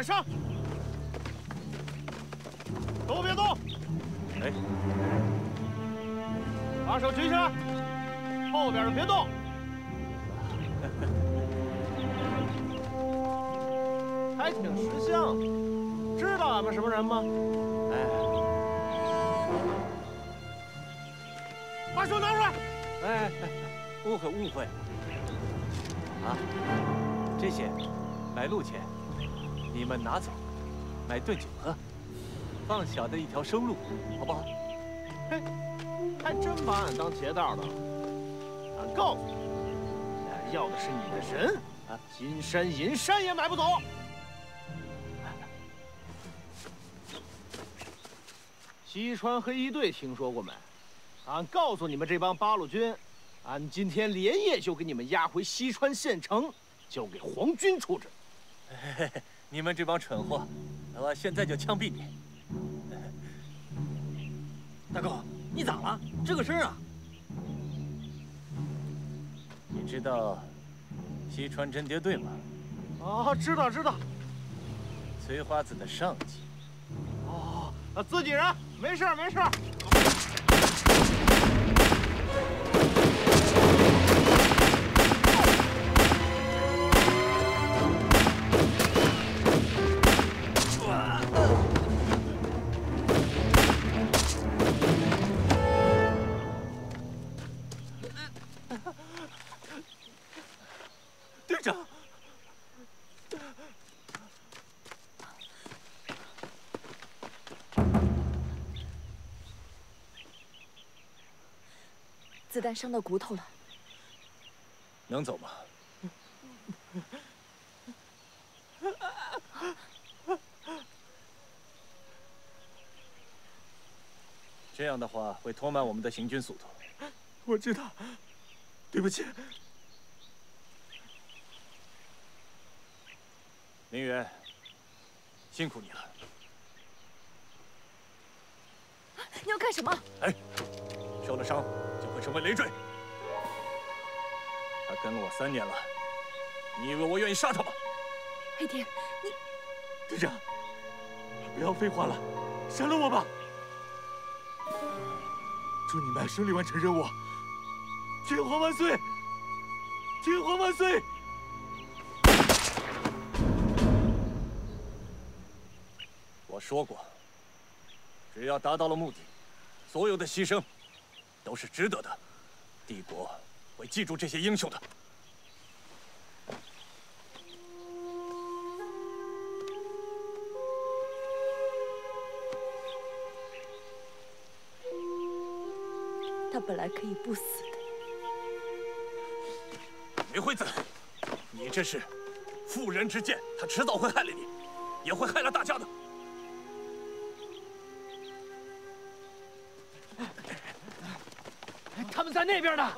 赶上！都别动！哎，把手举起来！后边的别动！还挺识相，知道俺们什么人吗？哎，把手拿出来！哎，误会误会。啊，这些买路钱，你们拿走，买顿酒喝，放小的一条生路，好不好？嘿，还真把俺当劫道的。俺告诉你，俺要的是你的人，啊，金山银山也买不走。西川黑衣队听说过没？俺告诉你们这帮八路军，俺今天连夜就给你们押回西川县城，交给皇军处置。嘿嘿嘿你们这帮蠢货，我现在就枪毙你！大哥，你咋了？吱个声啊！你知道西川真谍队吗？啊，知道知道。崔花子的上级。哦，自己人，没事没事。子弹伤到骨头了，能走吗？这样的话会拖慢我们的行军速度。我知道，对不起。林远，辛苦你了。你要干什么？哎，受了伤就会成为累赘。他跟了我三年了，你以为我愿意杀他吗？黑蝶，你队长，不要废话了，杀了我吧！祝你们顺利完成任务，天皇万岁！天皇万岁！我说过，只要达到了目的，所有的牺牲都是值得的。帝国会记住这些英雄的。他本来可以不死的。梅惠子，你这是妇人之见，他迟早会害了你，也会害了大家的。他们在那边呢。